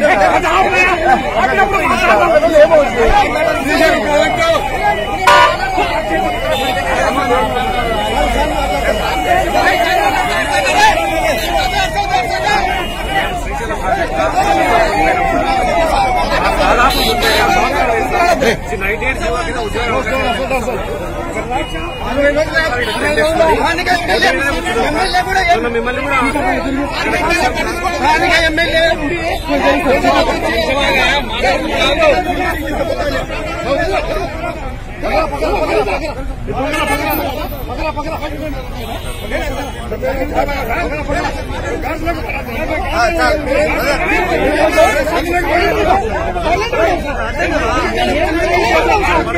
न మిమ్మల్ని